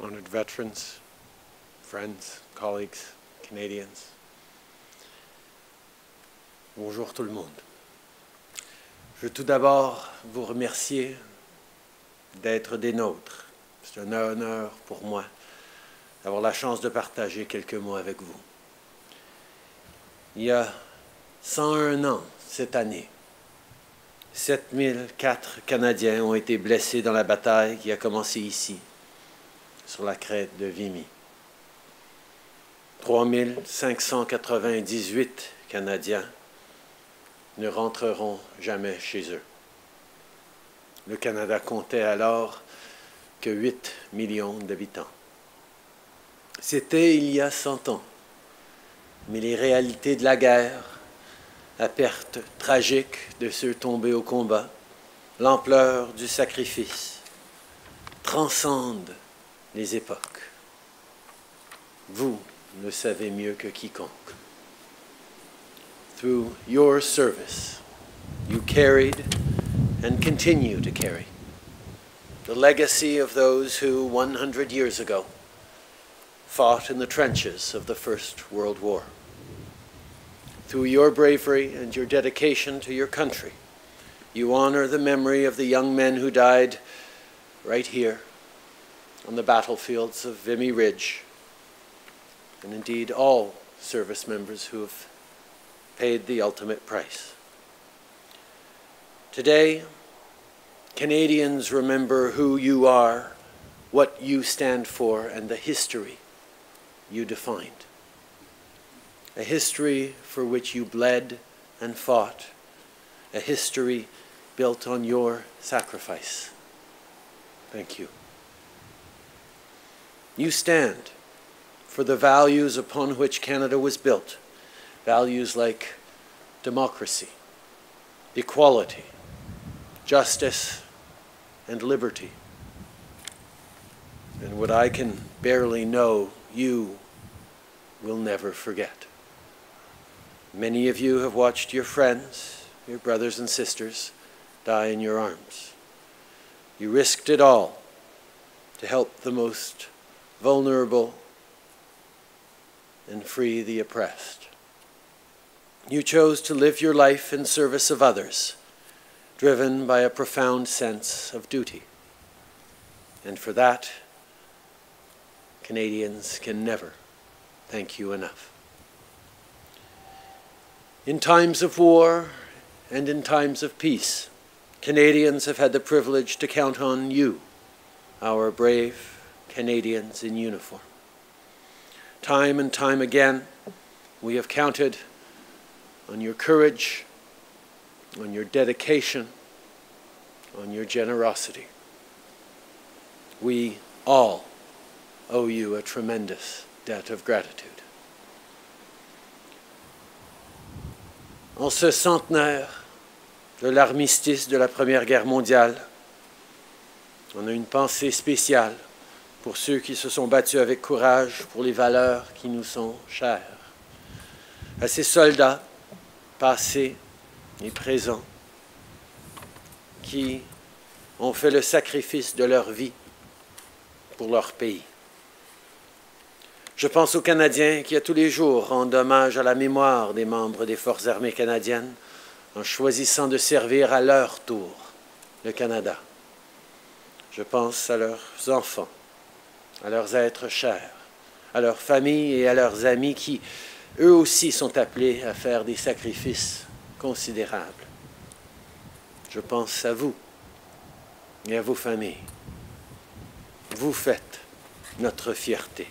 honored veterans, friends, colleagues, Canadians. Bonjour tout le monde. Je veux tout d'abord vous remercier d'être des nôtres. C'est un honneur pour moi d'avoir la chance de partager quelques mots avec vous. Il y a 101 ans cette année, 7004 Canadiens ont été blessés dans la bataille qui a commencé ici, sur la crête de Vimy. 3598 Canadiens ne rentreront jamais chez eux. Le Canada comptait alors que 8 millions d'habitants. C'était il y a 100 ans, mais les réalités de la guerre, la perte tragique de ceux tombés au combat, l'ampleur du sacrifice transcendent les époques. Vous le savez mieux que quiconque. Through your service, you carried and continue to carry the legacy of those who, 100 years ago, fought in the trenches of the First World War. Through your bravery and your dedication to your country, you honor the memory of the young men who died right here on the battlefields of Vimy Ridge, and indeed all service members who have paid the ultimate price. Today, Canadians remember who you are, what you stand for, and the history you defined. A history for which you bled and fought, a history built on your sacrifice. Thank you. You stand for the values upon which Canada was built, values like democracy, equality, justice, and liberty. And what I can barely know, you will never forget. Many of you have watched your friends, your brothers and sisters, die in your arms. You risked it all to help the most vulnerable and free the oppressed. You chose to live your life in service of others, driven by a profound sense of duty. And for that, Canadians can never thank you enough. In times of war and in times of peace, Canadians have had the privilege to count on you, our brave Canadians in uniform. Time and time again, we have counted on your courage, on your dedication, on your generosity. We all owe you a tremendous debt of gratitude. En ce centenaire de l'armistice de la Première Guerre mondiale, on a une pensée spéciale pour ceux qui se sont battus avec courage pour les valeurs qui nous sont chères. À ces soldats passés et présents qui ont fait le sacrifice de leur vie pour leur pays. Je pense aux Canadiens qui, à tous les jours, rendent hommage à la mémoire des membres des Forces armées canadiennes en choisissant de servir à leur tour le Canada. Je pense à leurs enfants, à leurs êtres chers, à leurs familles et à leurs amis qui, eux aussi, sont appelés à faire des sacrifices considérables. Je pense à vous et à vos familles. Vous faites notre fierté.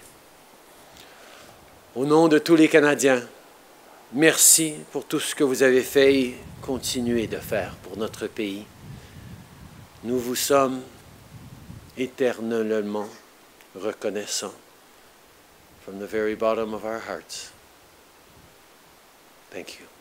Au nom de tous les Canadiens, merci pour tout ce que vous avez fait et continuez de faire pour notre pays. Nous vous sommes éternellement reconnaissants from the very bottom of our hearts. Thank you.